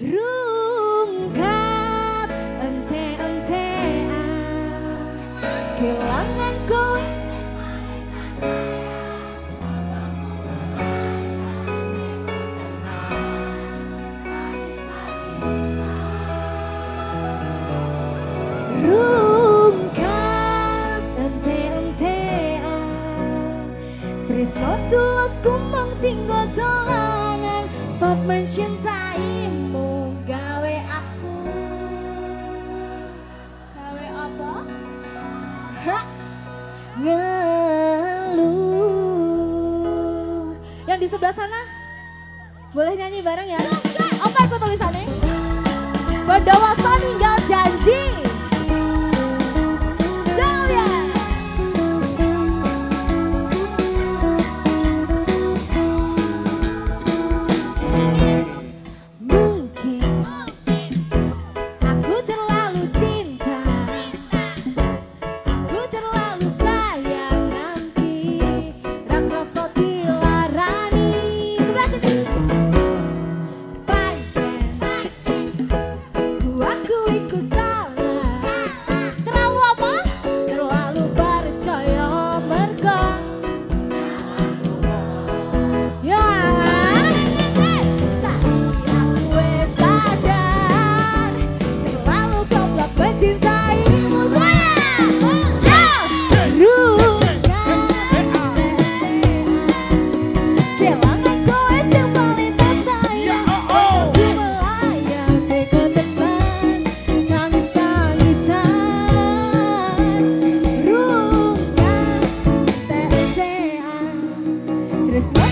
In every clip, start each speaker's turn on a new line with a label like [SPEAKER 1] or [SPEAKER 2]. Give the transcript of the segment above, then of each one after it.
[SPEAKER 1] rungkap ente-entean kehilangan kau. Trisno tinggal dolanan Stop mencintai di sebelah sana boleh nyanyi bareng ya. Apa itu tulisannya? Berdoa hingga janji. Krishna.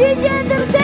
[SPEAKER 1] Ведь Эндертейл!